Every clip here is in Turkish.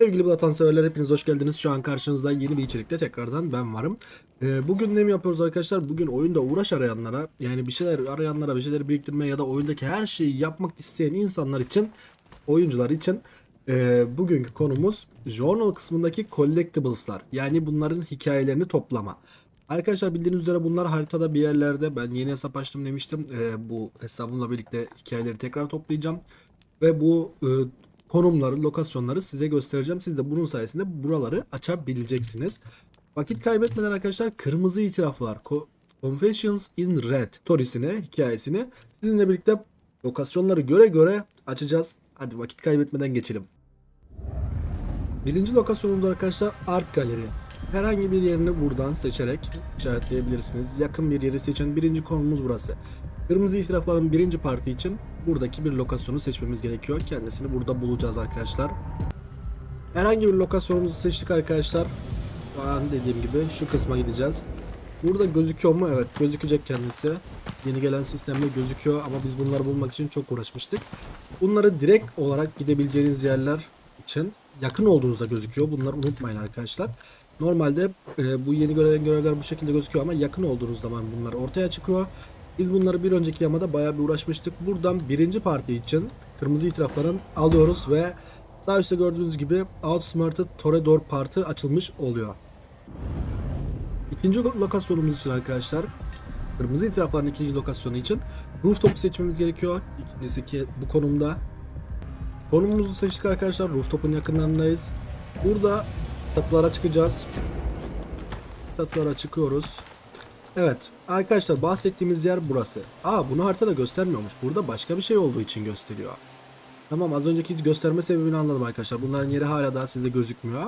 Sevgili Blatan severler hepiniz hoş geldiniz. Şu an karşınızda yeni bir içerikte tekrardan ben varım. Ee, bugün ne mi yapıyoruz arkadaşlar? Bugün oyunda uğraş arayanlara yani bir şeyler arayanlara bir şeyler biriktirmeye ya da oyundaki her şeyi yapmak isteyen insanlar için oyuncular için e, bugünkü konumuz journal kısmındaki collectibles'lar. Yani bunların hikayelerini toplama. Arkadaşlar bildiğiniz üzere bunlar haritada bir yerlerde. Ben yeni hesap açtım demiştim. Ee, bu hesabımla birlikte hikayeleri tekrar toplayacağım. Ve bu e, konumları, lokasyonları size göstereceğim. Siz de bunun sayesinde buraları açabileceksiniz. Vakit kaybetmeden arkadaşlar kırmızı itiraflar, Co- Confessions in Red storiesini, hikayesini sizinle birlikte lokasyonları göre göre açacağız. Hadi vakit kaybetmeden geçelim. Birinci lokasyonumuz arkadaşlar Art Galeri. Herhangi bir yerini buradan seçerek işaretleyebilirsiniz. Yakın bir yeri seçin. Birinci konumuz burası. Kırmızı itirafların birinci parti için buradaki bir lokasyonu seçmemiz gerekiyor. Kendisini burada bulacağız arkadaşlar. Herhangi bir lokasyonumuzu seçtik arkadaşlar. An dediğim gibi şu kısma gideceğiz. Burada gözüküyor mu? Evet gözükecek kendisi. Yeni gelen sistemde gözüküyor ama biz bunları bulmak için çok uğraşmıştık. Bunları direkt olarak gidebileceğiniz yerler için yakın olduğunuzda gözüküyor. Bunları unutmayın arkadaşlar. Normalde e, bu yeni görevler, görevler bu şekilde gözüküyor ama yakın olduğunuz zaman bunlar ortaya çıkıyor. Biz bunları bir önceki yamada bayağı bir uğraşmıştık. Buradan birinci parti için kırmızı itirafların alıyoruz ve sağ üstte gördüğünüz gibi Outsmarted Toreador Partı açılmış oluyor. İkinci lokasyonumuz için arkadaşlar kırmızı itirafların ikinci lokasyonu için rooftop'u seçmemiz gerekiyor. İkincisi ki bu konumda. Konumumuzu seçtik arkadaşlar. Rooftop'un yakınlarındayız. Burada çatılara çıkacağız. Çatılara çıkıyoruz. Evet arkadaşlar bahsettiğimiz yer burası. Aa bunu haritada göstermiyormuş. Burada başka bir şey olduğu için gösteriyor. Tamam az önceki gösterme sebebini anladım arkadaşlar. Bunların yeri hala daha sizde gözükmüyor.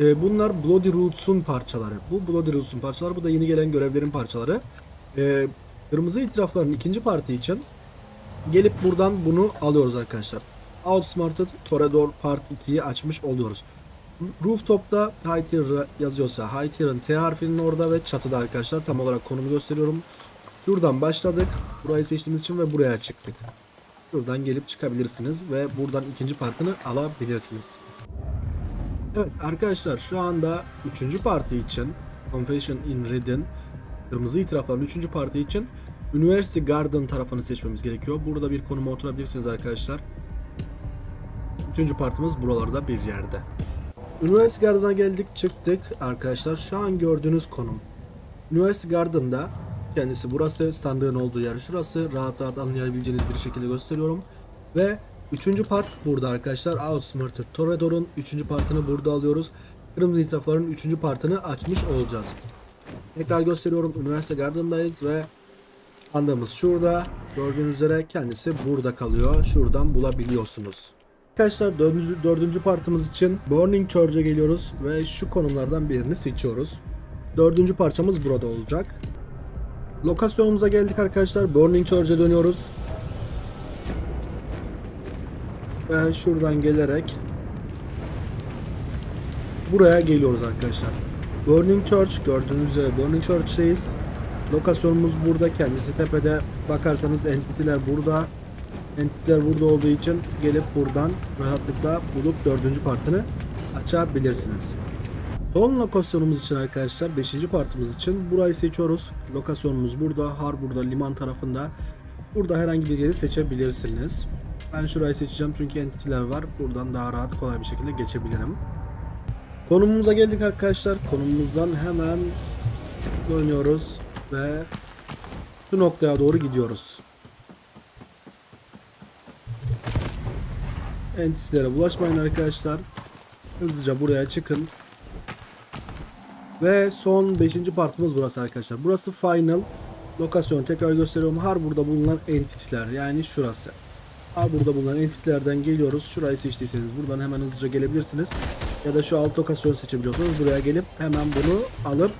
Ee, bunlar Bloody Roots'un parçaları. Bu Bloody Roots'un parçaları. Bu da yeni gelen görevlerin parçaları. Ee, kırmızı itirafların ikinci parti için gelip buradan bunu alıyoruz arkadaşlar. Outsmarted Toreador Part 2'yi açmış oluyoruz. Rooftop'ta High Tier yazıyorsa High Tier'ın T harfinin orada ve çatıda arkadaşlar tam olarak konumu gösteriyorum. Şuradan başladık. Burayı seçtiğimiz için ve buraya çıktık. Şuradan gelip çıkabilirsiniz ve buradan ikinci partını alabilirsiniz. Evet arkadaşlar şu anda 3. parti için Confession in Red'in Kırmızı itirafların 3. parti için University Garden tarafını seçmemiz gerekiyor. Burada bir konuma oturabilirsiniz arkadaşlar. 3. partimiz buralarda bir yerde. University Garden'a geldik çıktık arkadaşlar. Şu an gördüğünüz konum. University Garden'da kendisi burası sandığın olduğu yer şurası. Rahat rahat anlayabileceğiniz bir şekilde gösteriyorum. Ve 3. part burada arkadaşlar. Outsmarter Toreador'un 3. partını burada alıyoruz. Kırmızı itirafların 3. partını açmış olacağız. Tekrar gösteriyorum. Üniversite Garden'dayız ve sandığımız şurada. Gördüğünüz üzere kendisi burada kalıyor. Şuradan bulabiliyorsunuz. Arkadaşlar dördüncü, dördüncü partımız için Burning Church'e geliyoruz ve şu konumlardan birini seçiyoruz. Dördüncü parçamız burada olacak. Lokasyonumuza geldik arkadaşlar. Burning Church'e dönüyoruz. Ve şuradan gelerek buraya geliyoruz arkadaşlar. Burning Church gördüğünüz üzere Burning Church'teyiz. Lokasyonumuz burada. Kendisi tepede. Bakarsanız entitiler burada. Entitiler burada olduğu için gelip buradan rahatlıkla bulup dördüncü partını açabilirsiniz. Son lokasyonumuz için arkadaşlar 5. partımız için burayı seçiyoruz. Lokasyonumuz burada. Harbur'da liman tarafında. Burada herhangi bir yeri seçebilirsiniz. Ben şurayı seçeceğim çünkü entitiler var. Buradan daha rahat kolay bir şekilde geçebilirim. Konumumuza geldik arkadaşlar. Konumumuzdan hemen dönüyoruz ve şu noktaya doğru gidiyoruz. Entislere bulaşmayın arkadaşlar. Hızlıca buraya çıkın. Ve son 5. partımız burası arkadaşlar. Burası final. Lokasyonu tekrar gösteriyorum. Harbur'da bulunan entitiler yani şurası. Harbur'da bulunan entitilerden geliyoruz. Şurayı seçtiyseniz buradan hemen hızlıca gelebilirsiniz. Ya da şu alt lokasyonu seçebiliyorsanız buraya gelip hemen bunu alıp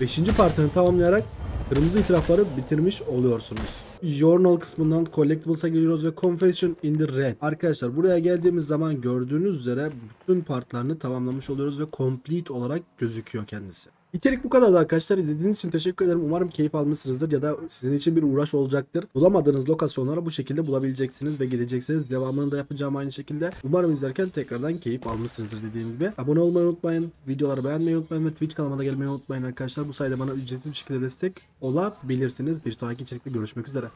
5. partını tamamlayarak kırmızı itirafları bitirmiş oluyorsunuz. Journal kısmından Collectibles'a geliyoruz ve Confession in the Red. Arkadaşlar buraya geldiğimiz zaman gördüğünüz üzere bütün partlarını tamamlamış oluyoruz ve complete olarak gözüküyor kendisi. İçerik bu kadardı arkadaşlar. İzlediğiniz için teşekkür ederim. Umarım keyif almışsınızdır ya da sizin için bir uğraş olacaktır. Bulamadığınız lokasyonları bu şekilde bulabileceksiniz ve gideceksiniz. Devamını da yapacağım aynı şekilde. Umarım izlerken tekrardan keyif almışsınızdır dediğim gibi. Abone olmayı unutmayın. Videoları beğenmeyi unutmayın ve Twitch kanalıma da gelmeyi unutmayın arkadaşlar. Bu sayede bana ücretsiz bir şekilde destek olabilirsiniz. Bir sonraki içerikte görüşmek üzere.